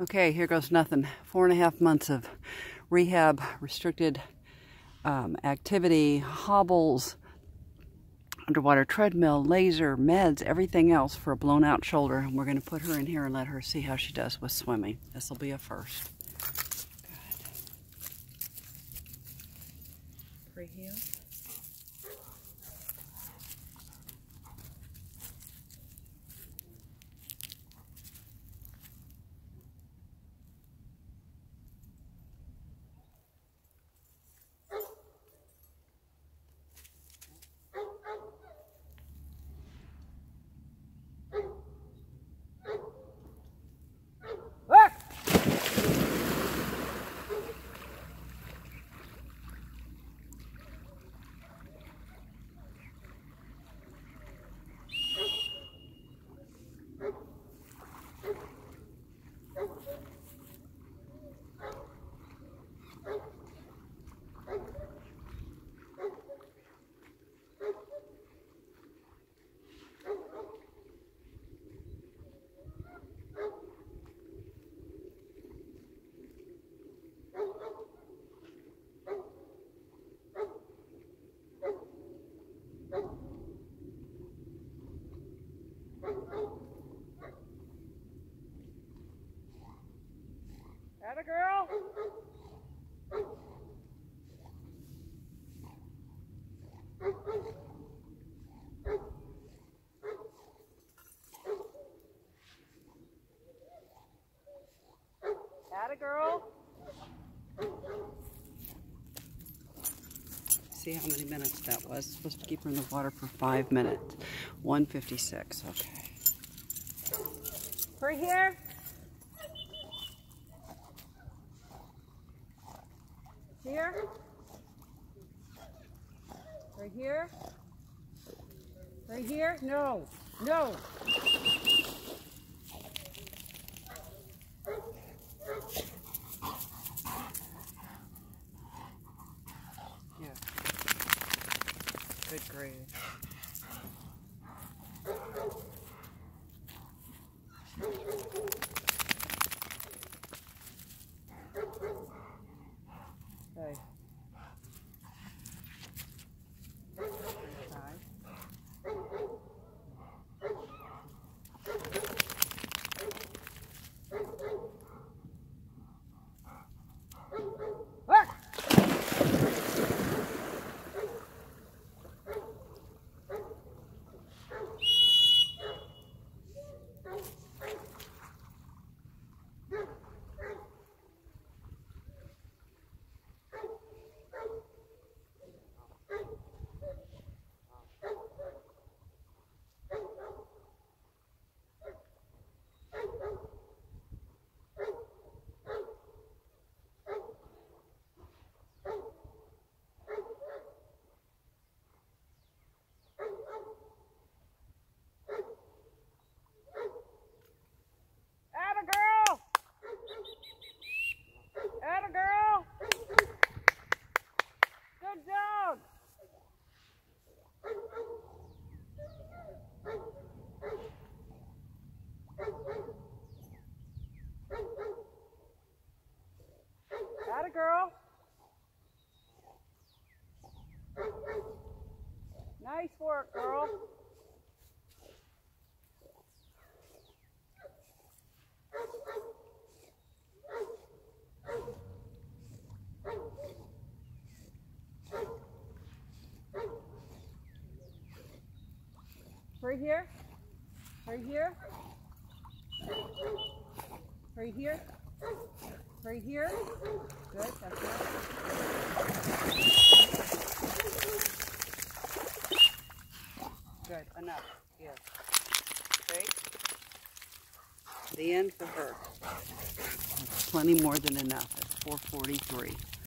Okay, here goes nothing. Four and a half months of rehab, restricted um, activity, hobbles, underwater treadmill, laser, meds, everything else for a blown out shoulder. And we're going to put her in here and let her see how she does with swimming. This will be a first. Good. Pree-heel. Atta girl. Atta girl. See how many minutes that was. Supposed to keep her in the water for five minutes. 156. Okay. Right here. Here. Right here. Right here. No. No. Good grade. Okay. Side. Look. Atta girl. Atta girl. Good dog. Atta girl. Nice work, girl. Right here. Right here. Right here. Right here. Good. That's it. Enough. Yes. Okay. The end for her. That's plenty more than enough. It's 443.